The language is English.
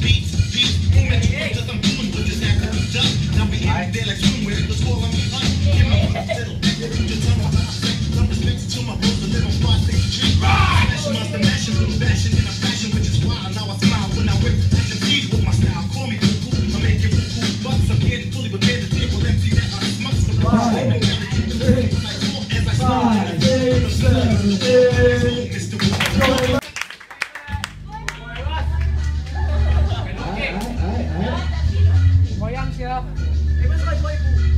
beats. Yeah. It was like, like